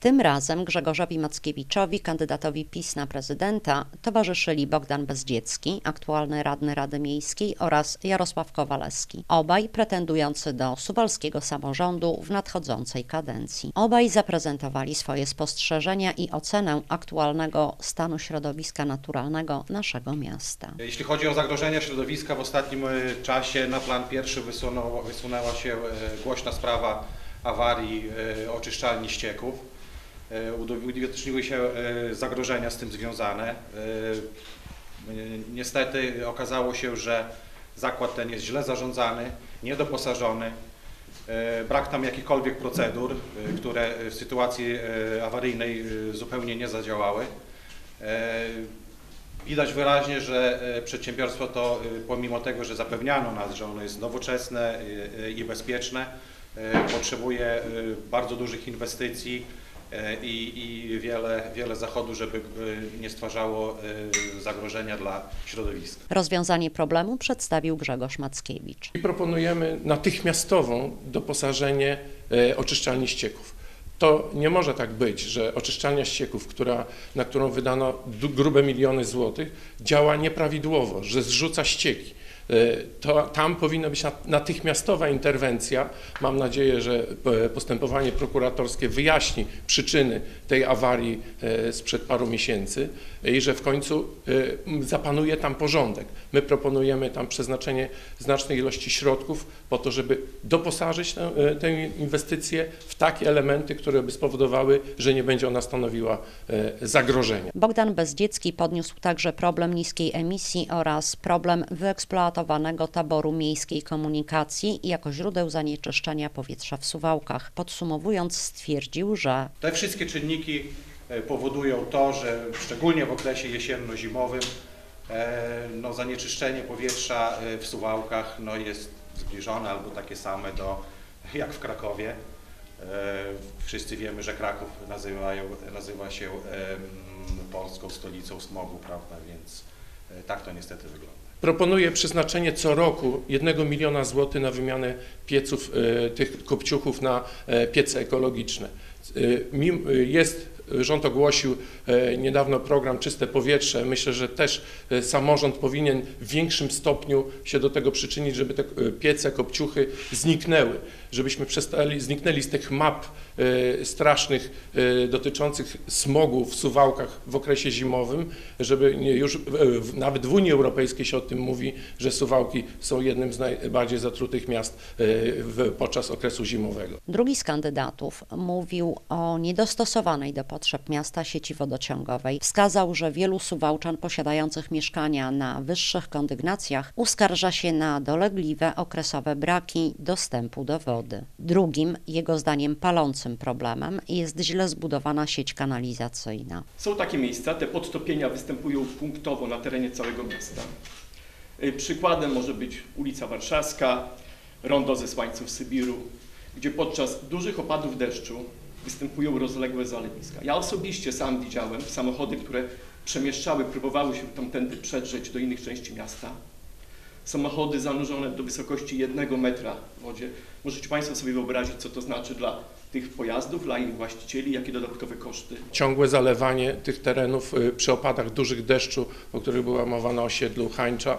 Tym razem Grzegorzowi Mackiewiczowi, kandydatowi PiS na prezydenta, towarzyszyli Bogdan Bezdziecki, aktualny radny Rady Miejskiej oraz Jarosław Kowalewski, obaj pretendujący do suwalskiego samorządu w nadchodzącej kadencji. Obaj zaprezentowali swoje spostrzeżenia i ocenę aktualnego stanu środowiska naturalnego naszego miasta. Jeśli chodzi o zagrożenia środowiska, w ostatnim e, czasie na plan pierwszy wysunęła, wysunęła się e, głośna sprawa awarii e, oczyszczalni ścieków. E, Uwidoczniły się e, zagrożenia z tym związane. E, Niestety okazało się, że zakład ten jest źle zarządzany, niedoposażony. Brak tam jakichkolwiek procedur, które w sytuacji awaryjnej zupełnie nie zadziałały. Widać wyraźnie, że przedsiębiorstwo to, pomimo tego, że zapewniano nas, że ono jest nowoczesne i bezpieczne, potrzebuje bardzo dużych inwestycji i, i wiele, wiele zachodu, żeby e, nie stwarzało e, zagrożenia dla środowiska. Rozwiązanie problemu przedstawił Grzegorz Mackiewicz. I proponujemy natychmiastową doposażenie e, oczyszczalni ścieków. To nie może tak być, że oczyszczalnia ścieków, która, na którą wydano grube miliony złotych, działa nieprawidłowo, że zrzuca ścieki. E, To, tam powinna być nat- natychmiastowa interwencja. Mam nadzieję, że e, postępowanie prokuratorskie wyjaśni przyczyny tej awarii e, sprzed paru miesięcy i że w końcu zapanuje tam porządek. My proponujemy tam przeznaczenie znacznej ilości środków po to, żeby doposażyć tę, tę inwestycję w takie elementy, które by spowodowały, że nie będzie ona stanowiła zagrożenia. Bogdan Bezdziecki podniósł także problem niskiej emisji oraz problem wyeksploatowanego taboru miejskiej komunikacji jako źródeł zanieczyszczenia powietrza w Suwałkach. Podsumowując stwierdził, że Te wszystkie czynniki e, powodują to, że szczególnie w okresie jesienno-zimowym e, no, zanieczyszczenie powietrza e, w Suwałkach no, jest zbliżone albo takie same do jak w Krakowie. Wszyscy wiemy, że Kraków nazywają, nazywa się polską stolicą smogu, prawda, więc tak to niestety wygląda. Proponuję przeznaczenie co roku 1 miliona złotych na wymianę pieców, e, tych kopciuchów na e, piece ekologiczne. E, Jest, rząd ogłosił niedawno program Czyste Powietrze. Myślę, że też samorząd powinien w większym stopniu się do tego przyczynić, żeby te piece, kopciuchy zniknęły, żebyśmy przestali, zniknęli z tych map strasznych e, dotyczących smogu w Suwałkach w okresie zimowym, żeby już nawet w Unii Europejskiej się o tym mówi, że Suwałki są jednym z najbardziej zatrutych miast w, podczas okresu zimowego. drugi z kandydatów mówił o niedostosowanej do potrzeb miasta sieci wodociągowej. Wskazał, że wielu Suwałczan posiadających mieszkania na wyższych kondygnacjach uskarża się na dolegliwe okresowe braki dostępu do wody. Drugim, jego zdaniem palącym problemem jest źle zbudowana sieć kanalizacyjna. Są takie miejsca, te podtopienia występują punktowo na terenie całego miasta. Y, Przykładem może być ulica Warszawska, rondo ze Słańców Sybiru, gdzie podczas dużych opadów deszczu występują rozległe zalewiska. Ja osobiście sam widziałem samochody, które przemieszczały, próbowały się tamtędy przedrzeć do innych części miasta. Samochody zanurzone do wysokości jednego metra w wodzie. Możecie Państwo sobie wyobrazić, co to znaczy dla tych pojazdów, dla ich właścicieli, jakie dodatkowe koszty. Ciągłe zalewanie tych terenów y, przy opadach dużych deszczu, o których była mowa na osiedlu Hańcza,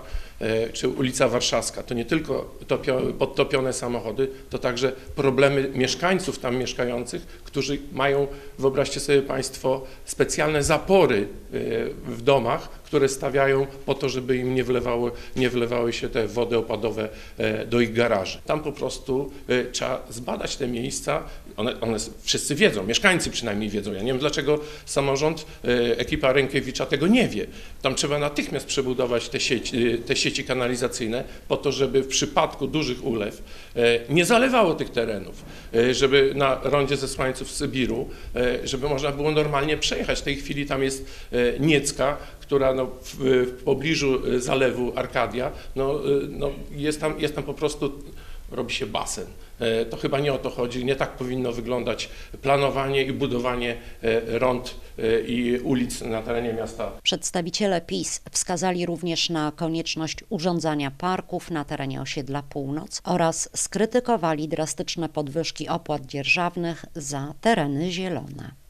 czy ulica Warszawska. To nie tylko topio, podtopione samochody, to także problemy mieszkańców tam mieszkających, którzy mają, wyobraźcie sobie Państwo, specjalne zapory y, w domach, które stawiają po to, żeby im nie wlewały, nie wlewały się te wody opadowe e, do ich garaży. Tam po prostu e, trzeba zbadać te miejsca. One, one wszyscy wiedzą, mieszkańcy przynajmniej wiedzą. Ja nie wiem, dlaczego samorząd, e, ekipa Rękiewicza tego nie wie. Tam trzeba natychmiast przebudować te sieci, e, te sieci kanalizacyjne po to, żeby w przypadku dużych ulew e, nie zalewało tych terenów, e, żeby na rondzie ze Słańców Sybiru, e, żeby można było normalnie przejechać. W tej chwili tam jest Niecka, która no, w, w pobliżu zalewu Arkadia, no, no, jest, tam, jest tam po prostu, robi się basen. E, To chyba nie o to chodzi, nie tak powinno wyglądać planowanie i budowanie e, rond e, i ulic na terenie miasta Przedstawiciele PiS wskazali również na konieczność urządzania parków na terenie osiedla Północ oraz skrytykowali drastyczne podwyżki opłat dzierżawnych za tereny zielone.